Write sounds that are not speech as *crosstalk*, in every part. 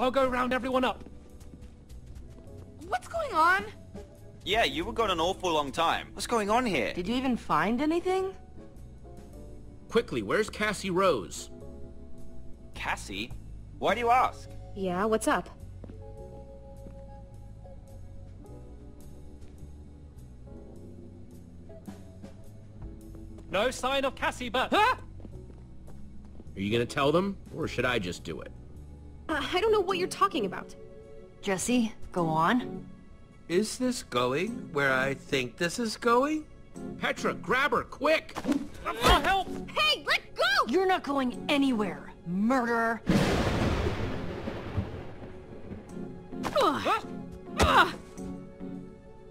I'll go round everyone up. What's going on? Yeah, you were gone an awful long time. What's going on here? Did you even find anything? Quickly, where's Cassie Rose? Cassie? Why do you ask? Yeah, what's up? No sign of Cassie, but... Huh? Are you gonna tell them, or should I just do it? Uh, I don't know what you're talking about. Jesse, go on. Is this going where I think this is going? Petra, grab her, quick! Oh, help! Hey, let go! You're not going anywhere, murderer. Ugh. Ugh.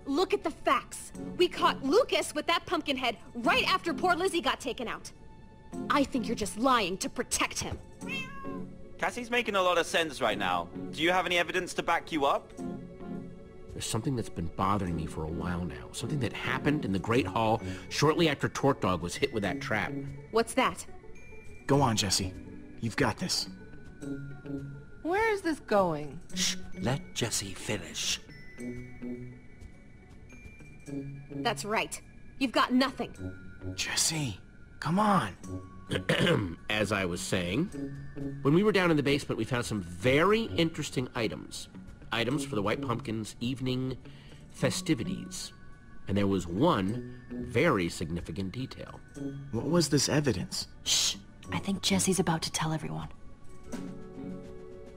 Look at the facts. We caught Lukas with that pumpkin head right after poor Lizzie got taken out. I think you're just lying to protect him. Cassie's making a lot of sense right now. Do you have any evidence to back you up? There's something that's been bothering me for a while now. Something that happened in the Great Hall shortly after TorqueDawg was hit with that trap. What's that? Go on, Jesse. You've got this. Where is this going? Shh, let Jesse finish. That's right. You've got nothing. Jesse, come on. *clears throat* As I was saying, when we were down in the basement, we found some very interesting items. Items for the White Pumpkin's evening festivities. And there was one very significant detail. What was this evidence? Shh. I think Jesse's about to tell everyone.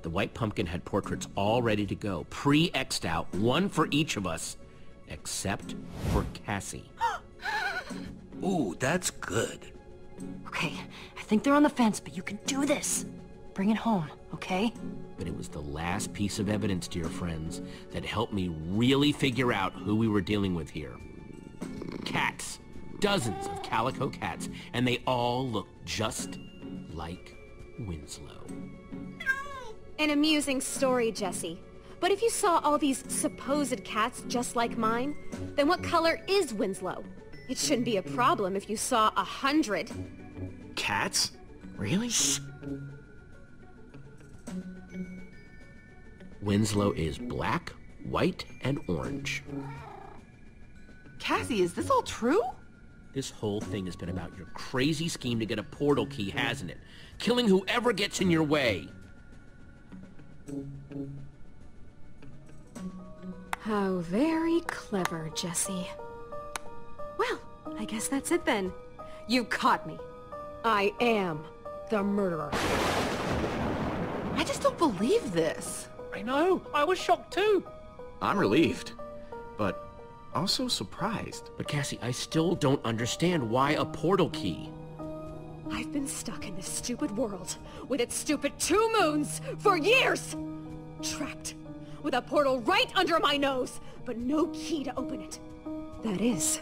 The White Pumpkin had portraits all ready to go, pre-X'd out, one for each of us, except for Cassie. *gasps* Ooh, that's good. Okay, I think they're on the fence, but you can do this. Bring it home, okay? But it was the last piece of evidence, dear friends, that helped me really figure out who we were dealing with here. Cats. Dozens of calico cats, and they all looked just like Winslow. An amusing story, Jesse. But if you saw all these supposed cats just like mine, then what color is Winslow? It shouldn't be a problem if you saw a hundred. Cats? Really? Winslow is black, white, and orange. Cassie, is this all true? This whole thing has been about your crazy scheme to get a portal key, hasn't it? Killing whoever gets in your way. How very clever, Jesse. Well, I guess that's it then. You caught me. I am the murderer. I just don't believe this. I know. I was shocked too. I'm relieved, but also surprised. But Cassie, I still don't understand why a portal key. I've been stuck in this stupid world with its stupid two moons for years! Trapped with a portal right under my nose, but no key to open it. That is,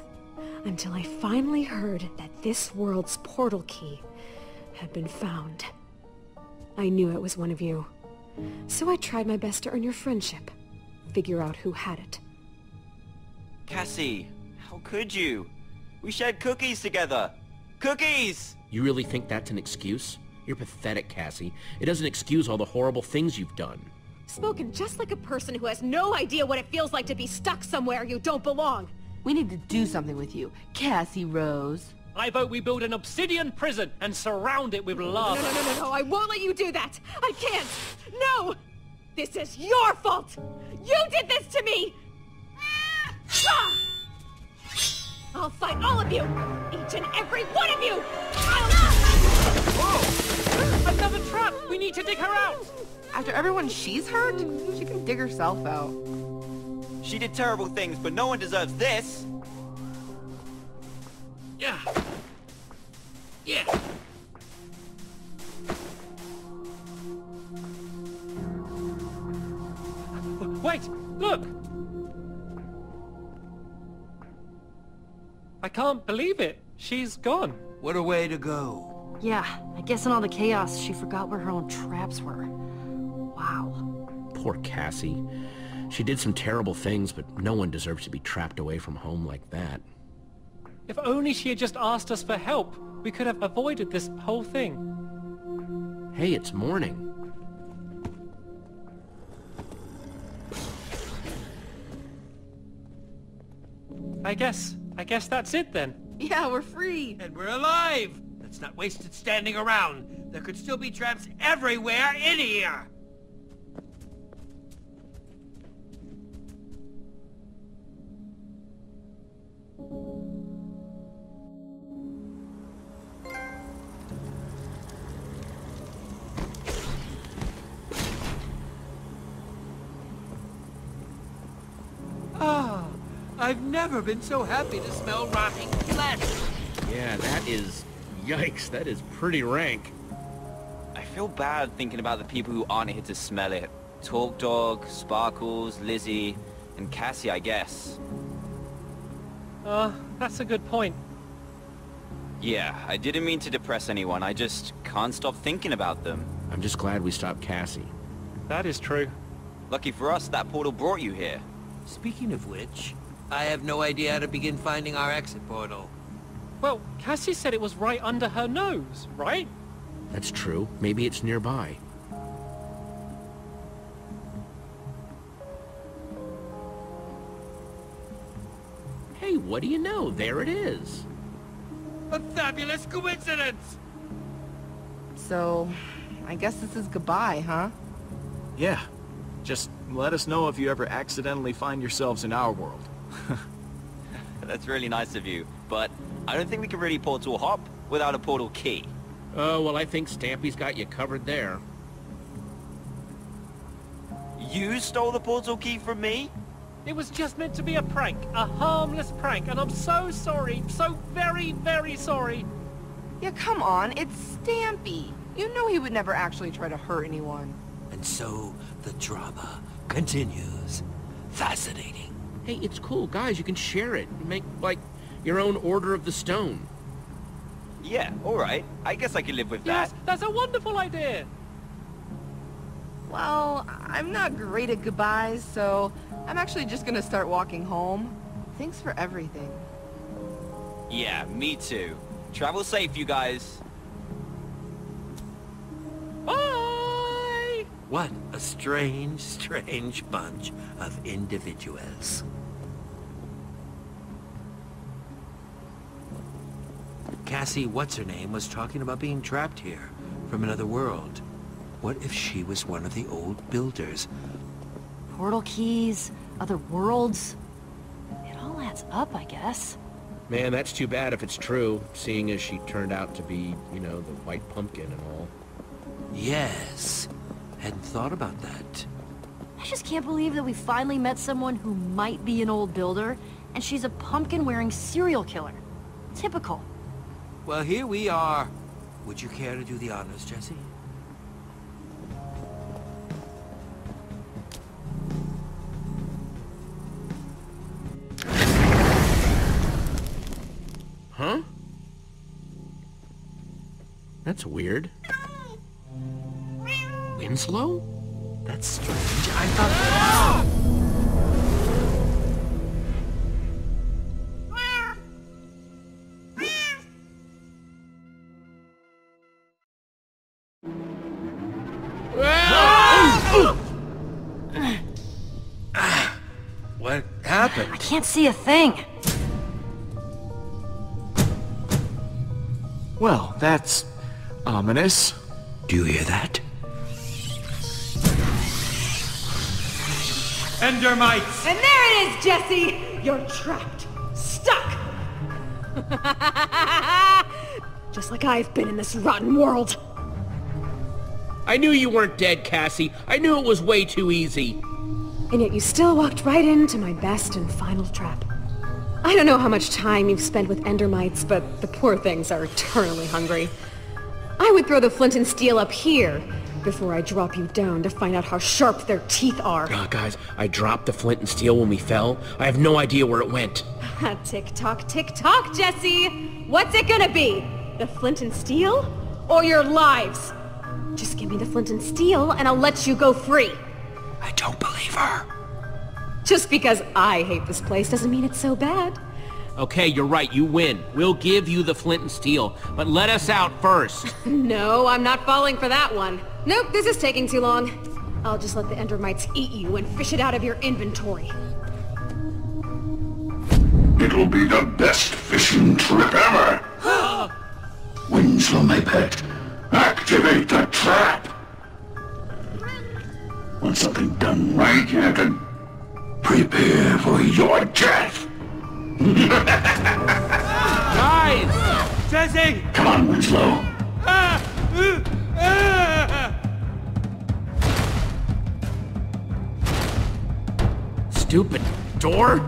until I finally heard that this world's portal key had been found. I knew it was one of you, so I tried my best to earn your friendship, figure out who had it. Cassie, how could you? We shared cookies together. Cookies! You really think that's an excuse? You're pathetic, Cassie. It doesn't excuse all the horrible things you've done. Spoken just like a person who has no idea what it feels like to be stuck somewhere you don't belong. We need to do something with you. Cassie Rose. I vote we build an obsidian prison and surround it with lava. No, no, no, no, no, I won't let you do that! I can't! No! This is your fault! You did this to me! Ah! I'll fight all of you! Each and every one of you! I'll... Another trap! We need to dig her out! After everyone she's hurt, she can dig herself out. She did terrible things, but no one deserves this! Yeah. Yeah. Wait! Look! I can't believe it. She's gone. What a way to go. Yeah, I guess in all the chaos, she forgot where her own traps were. Wow. Poor Cassie. She did some terrible things, but no one deserves to be trapped away from home like that. If only she had just asked us for help, we could have avoided this whole thing. Hey, it's morning. I guess, I guess that's it then. Yeah, we're free. And we're alive. Let's not waste it standing around. There could still be traps everywhere in here. I've never been so happy to smell rotting flesh. Yeah, that is... Yikes, that is pretty rank. I feel bad thinking about the people who aren't here to smell it. TorqueDawg, Sparkles, Lizzie, and Cassie, I guess. Uh, that's a good point. Yeah, I didn't mean to depress anyone. I just can't stop thinking about them. I'm just glad we stopped Cassie. That is true. Lucky for us, that portal brought you here. Speaking of which, I have no idea how to begin finding our exit portal. Well, Cassie said it was right under her nose, right? That's true. Maybe it's nearby. Hey, what do you know? There it is. A fabulous coincidence! So, I guess this is goodbye, huh? Yeah. Just let us know if you ever accidentally find yourselves in our world. *laughs* That's really nice of you, but I don't think we can really portal hop without a portal key. Oh, well, I think Stampy's got you covered there. You stole the portal key from me? It was just meant to be a prank, a harmless prank, and I'm so sorry, so very, very sorry. Yeah, come on, it's Stampy. You know he would never actually try to hurt anyone. And so, the drama continues. Fascinating. Hey, it's cool, guys. You can share it. Make, like, your own Order of the Stone. Yeah, alright. I guess I can live with that. Yes, that. that's a wonderful idea. Well, I'm not great at goodbyes, so I'm actually just gonna start walking home. Thanks for everything. Yeah, me too. Travel safe, you guys. Bye! What a strange, strange bunch of individuals. Cassie, what's her name, was talking about being trapped here from another world. What if she was one of the old builders? Portal keys, other worlds. It all adds up, I guess. Man, that's too bad if it's true, seeing as she turned out to be, you know, the white pumpkin and all. Yes. Hadn't thought about that. I just can't believe that we finally met someone who might be an old builder, and she's a pumpkin-wearing serial killer. Typical. Well, here we are. Would you care to do the honors, Jesse? Huh? That's weird. Winslow? That's strange. I thought... can't see a thing. Well, that's ominous. Do you hear that? Endermites! And there it is, Jesse! You're trapped. Stuck! *laughs* Just like I've been in this rotten world. I knew you weren't dead, Cassie. I knew it was way too easy. And yet you still walked right into my best and final trap. I don't know how much time you've spent with Endermites, but the poor things are eternally hungry. I would throw the flint and steel up here before I drop you down to find out how sharp their teeth are. Ah, guys, I dropped the flint and steel when we fell. I have no idea where it went. *laughs* tick tock, tick tock, Jesse! What's it gonna be? The flint and steel? Or your lives? Just give me the flint and steel and I'll let you go free. I don't believe her. Just because I hate this place doesn't mean it's so bad. Okay, you're right. You win. We'll give you the flint and steel, but let us out first. *laughs* No, I'm not falling for that one. Nope, this is taking too long. I'll just let the Endermites eat you and fish it out of your inventory. It'll be the best fishing trip ever. *gasps* Winslow, my pet, activate the trap. Want something done right, Captain? Prepare for your death. Guys! Jesse! Come on, Winslow. Stupid door?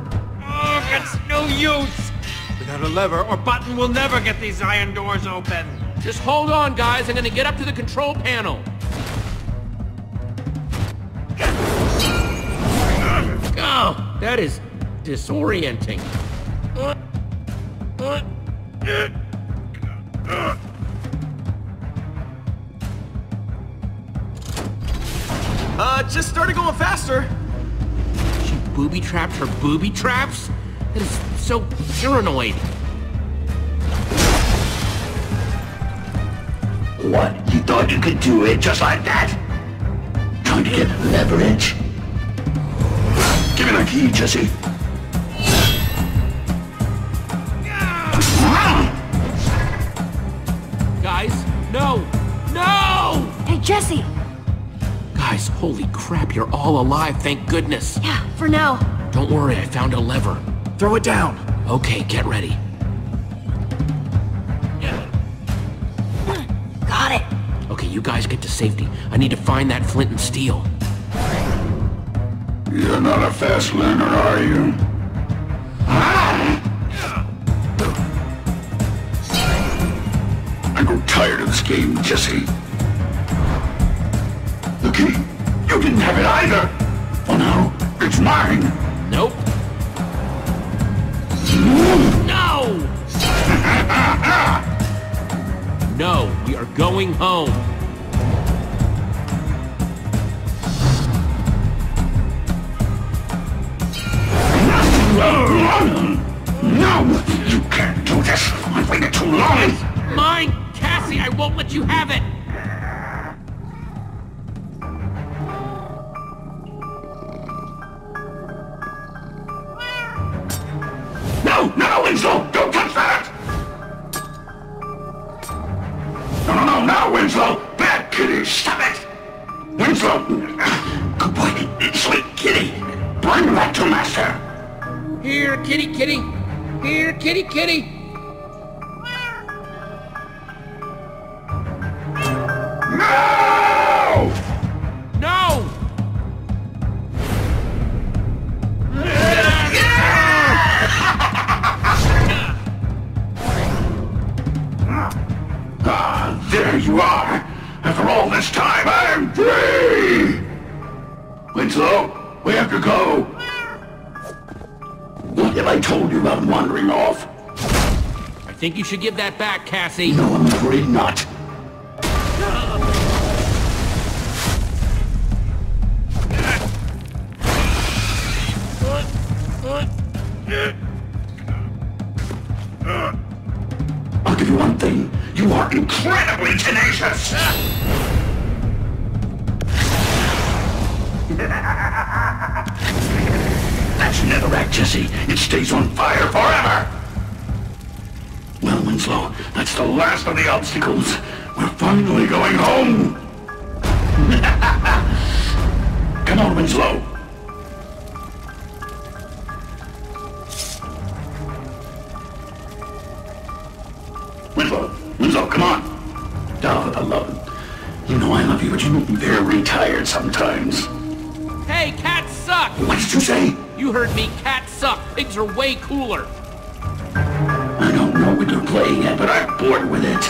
Oh, it's no use! Without a lever or button, we'll never get these iron doors open. Just hold on, guys. I'm gonna get up to the control panel. That is disorienting. Uh, just started going faster. She booby-trapped her booby traps? That is so paranoid. What? You thought you could do it just like that? Trying to get leverage? Give me the key, Jesse. Guys, no! No! Hey, Jesse! Guys, holy crap, you're all alive, thank goodness. Yeah, for now. Don't worry, I found a lever. Throw it down. Okay, get ready. Got it. Okay, you guys get to safety. I need to find that flint and steel. You're not a fast learner, are you? I grow tired of this game, Jesse. The key. You didn't have it either. Oh now, it's mine. Nope. No! *laughs* no, we are going home. No, you can't do this. I've waited too long. Mine! Cassie, I won't let you have it! No, no, Winslow, don't touch that! No, no, no, no, Winslow! Bad kitty, stop it! Winslow! Good boy, sweet kitty! Bring that to Master! Here, kitty, kitty! Here, kitty, kitty! Think you should give that back, Cassie. No, I'm afraid not. I'll give you one thing. You are incredibly tenacious! *laughs* That's netherrack, Jesse. It stays on fire forever! Winslow, that's the last of the obstacles. We're finally going home! *laughs* Come on, Winslow. Winslow, Winslow, come on. Oh, the love. You know I love you, but you make me very tired sometimes. Hey, cats suck! What did you say? You heard me, cats suck. Pigs are way cooler. I don't know what you're playing at, but I'm bored with it.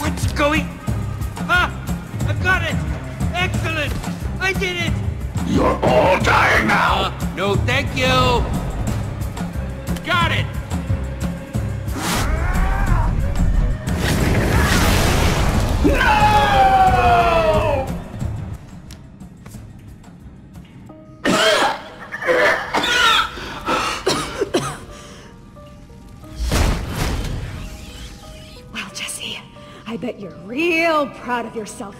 What's going... Ah! I've got it! Excellent! I did it! You're all dying now. Uh, no thank you! Got it! No! Real proud of yourself.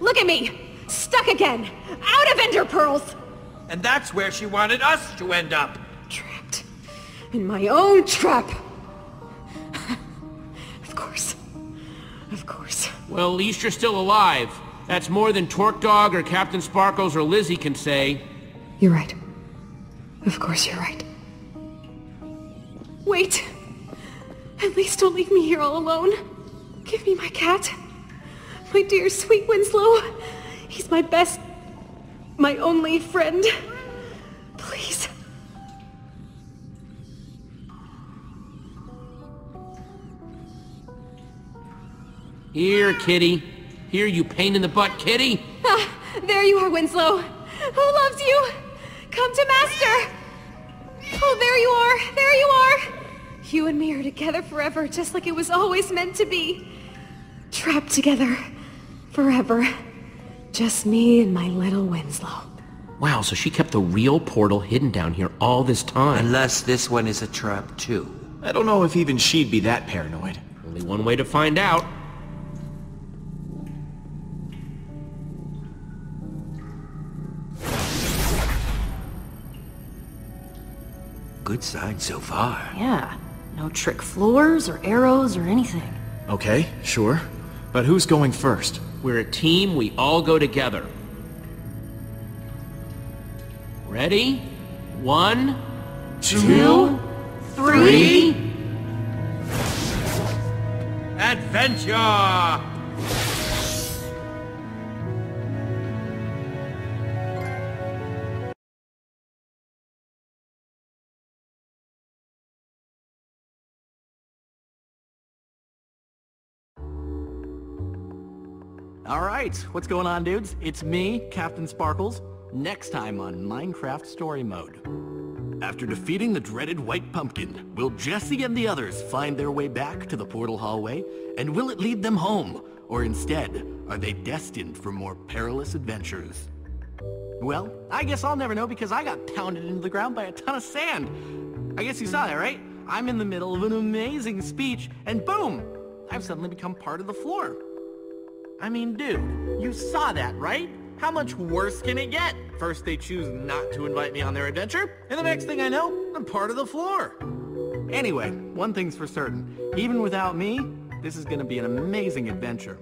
Look at me! Stuck again! Out of Ender Pearls! And that's where she wanted us to end up. Trapped in my own trap. of course. Of course. Well, at least you're still alive. That's more than TorqueDawg or Captain Sparkles or Lizzie can say. You're right. Of course you're right. Wait. At least don't leave me here all alone. Give me my cat. My dear sweet Winslow. He's my best, my only friend. Please. Here, kitty. Here, you pain in the butt, kitty. Ah, there you are, Winslow. Who loves you? Come to Master. Oh, there you are. There you are. You and me are together forever, just like it was always meant to be. Trapped together. Forever. Just me and my little Winslow. Wow, so she kept the real portal hidden down here all this time. Unless this one is a trap too. I don't know if even she'd be that paranoid. Only one way to find out. Good sign so far. Yeah. No trick floors or arrows or anything. Okay, sure. But who's going first? We're a team, we all go together. Ready? One, two, three. Adventure! Alright, what's going on dudes? It's me, Captain Sparkles, next time on Minecraft Story Mode. After defeating the dreaded White Pumpkin, will Jesse and the others find their way back to the portal hallway? And will it lead them home? Or instead, are they destined for more perilous adventures? Well, I guess I'll never know because I got pounded into the ground by a ton of sand. I guess you saw that, right? I'm in the middle of an amazing speech, and boom! I've suddenly become part of the floor. I mean, dude, you saw that, right? How much worse can it get? First they choose not to invite me on their adventure, and the next thing I know, I'm part of the floor. Anyway, one thing's for certain. Even without me, this is gonna be an amazing adventure.